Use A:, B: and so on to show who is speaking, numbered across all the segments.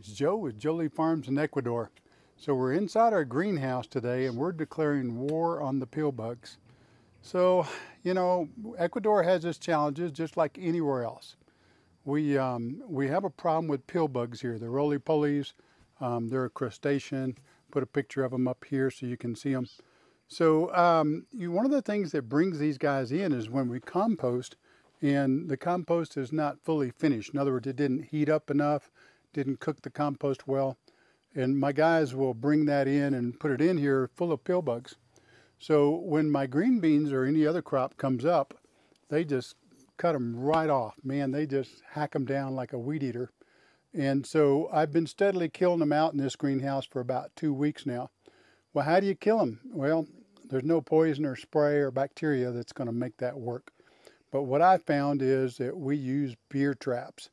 A: it's Joe with JoLi Farms in Ecuador. So we're inside our greenhouse today and we're declaring war on the pill bugs. So, you know, Ecuador has its challenges just like anywhere else. We, um, we have a problem with pill bugs here. The roly-polies, um, they're a crustacean. Put a picture of them up here so you can see them. So um, you, one of the things that brings these guys in is when we compost and the compost is not fully finished. In other words, it didn't heat up enough, didn't cook the compost well. And my guys will bring that in and put it in here full of pill bugs. So when my green beans or any other crop comes up, they just cut them right off. Man, they just hack them down like a weed eater. And so I've been steadily killing them out in this greenhouse for about two weeks now. Well, how do you kill them? Well, there's no poison or spray or bacteria that's going to make that work. But what I found is that we use beer traps.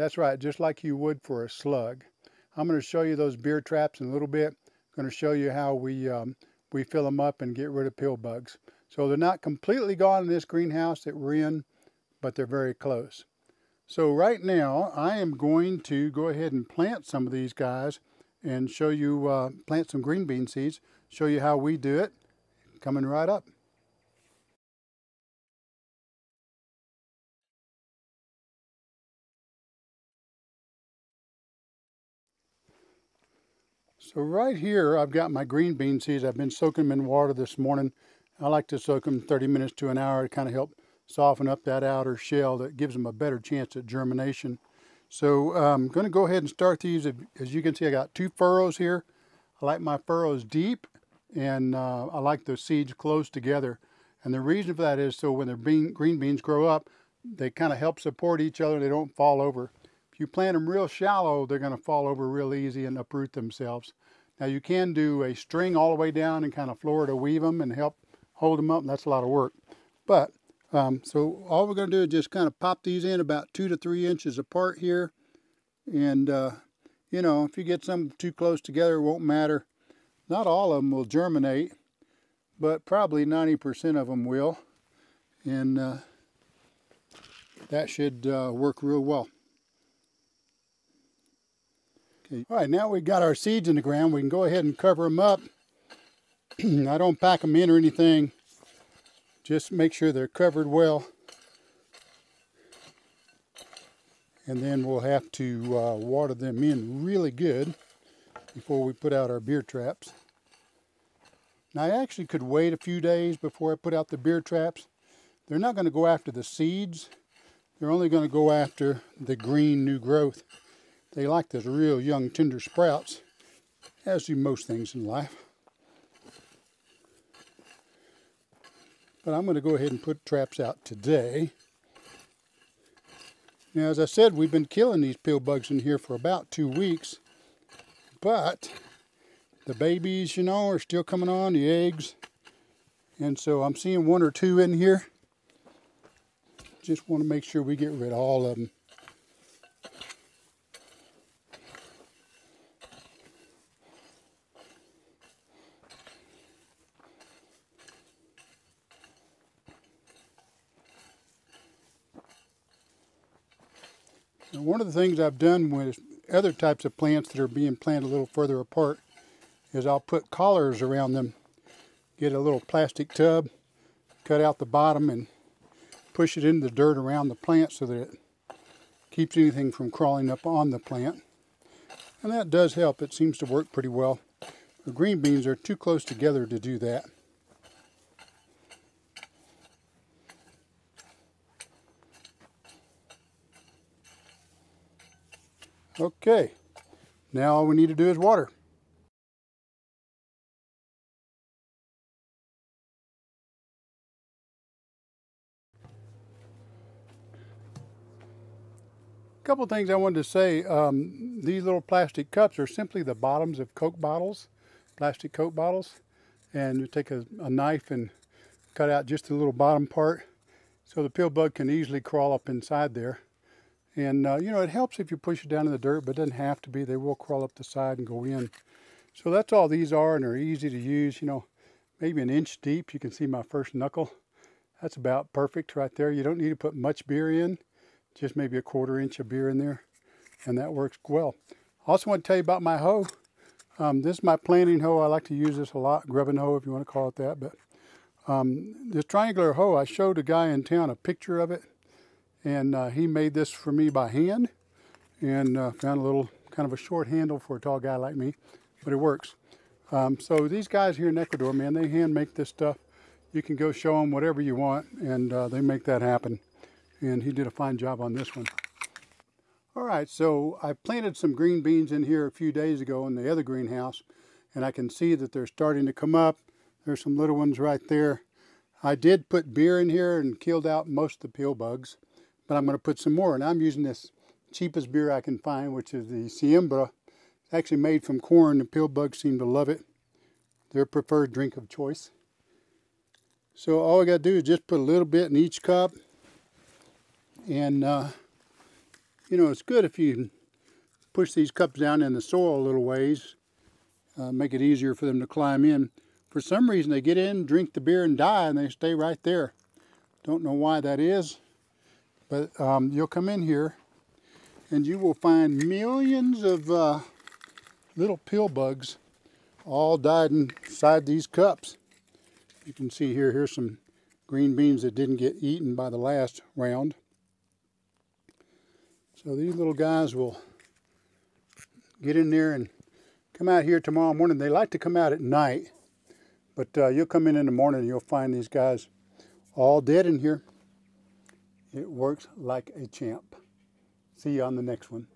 A: That's right, just like you would for a slug. I'm going to show you those beer traps in a little bit. I'm going to show you how we, um, we fill them up and get rid of pill bugs. So they're not completely gone in this greenhouse that we're in, but they're very close. So right now, I am going to go ahead and plant some of these guys and show you, uh, plant some green bean seeds, show you how we do it, coming right up. So right here, I've got my green bean seeds. I've been soaking them in water this morning. I like to soak them 30 minutes to an hour to kind of help soften up that outer shell that gives them a better chance at germination. So I'm going to go ahead and start these. As you can see, I got two furrows here. I like my furrows deep and uh, I like the seeds close together. And the reason for that is so when the bean, green beans grow up, they kind of help support each other. They don't fall over. You plant them real shallow, they're going to fall over real easy and uproot themselves. Now you can do a string all the way down and kind of Florida weave them and help hold them up. And that's a lot of work. But um, so all we're going to do is just kind of pop these in about two to three inches apart here. And, uh, you know, if you get some too close together, it won't matter. Not all of them will germinate, but probably 90% of them will. And uh, that should uh, work real well. Okay. All right, now we've got our seeds in the ground. We can go ahead and cover them up. I don't pack them in or anything. Just make sure they're covered well. And then we'll have to uh, water them in really good before we put out our beer traps. Now I actually could wait a few days before I put out the beer traps. They're not going to go after the seeds. They're only going to go after the green new growth. They like those real young tender sprouts, as do most things in life. But I'm going to go ahead and put traps out today. Now, as I said, we've been killing these pill bugs in here for about two weeks. But the babies, you know, are still coming on, the eggs. And so I'm seeing one or two in here. Just want to make sure we get rid of all of them. Now, one of the things I've done with other types of plants that are being planted a little further apart is I'll put collars around them. Get a little plastic tub, cut out the bottom and push it into the dirt around the plant so that it keeps anything from crawling up on the plant. And that does help. It seems to work pretty well. The green beans are too close together to do that. Okay, now all we need to do is water. A couple things I wanted to say. Um, these little plastic cups are simply the bottoms of Coke bottles, plastic Coke bottles. And you take a, a knife and cut out just the little bottom part so the pill bug can easily crawl up inside there. And, uh, you know, it helps if you push it down in the dirt, but it doesn't have to be. They will crawl up the side and go in. So that's all these are, and they're easy to use. You know, maybe an inch deep. You can see my first knuckle. That's about perfect right there. You don't need to put much beer in, just maybe a quarter inch of beer in there, and that works well. I also want to tell you about my hoe. Um, this is my planting hoe. I like to use this a lot, grubbing hoe if you want to call it that. But um, this triangular hoe, I showed a guy in town a picture of it. And uh, he made this for me by hand. And uh, found a little kind of a short handle for a tall guy like me. But it works. Um, so these guys here in Ecuador, man, they hand make this stuff. You can go show them whatever you want. And uh, they make that happen. And he did a fine job on this one. All right, so I planted some green beans in here a few days ago in the other greenhouse, and I can see that they're starting to come up. There's some little ones right there. I did put beer in here and killed out most of the pill bugs, but I'm going to put some more. And I'm using this cheapest beer I can find, which is the Siembra. It's actually made from corn. The pill bugs seem to love it. Their preferred drink of choice. So all I got to do is just put a little bit in each cup. And uh, you know, it's good if you push these cups down in the soil a little ways, uh, make it easier for them to climb in. For some reason, they get in, drink the beer, and die, and they stay right there. Don't know why that is, but um, you'll come in here, and you will find millions of uh, little pill bugs all died inside these cups. You can see here, here's some green beans that didn't get eaten by the last round. So these little guys will get in there and come out here tomorrow morning. They like to come out at night, but uh, you'll come in in the morning and you'll find these guys all dead in here. It works like a champ. See you on the next one.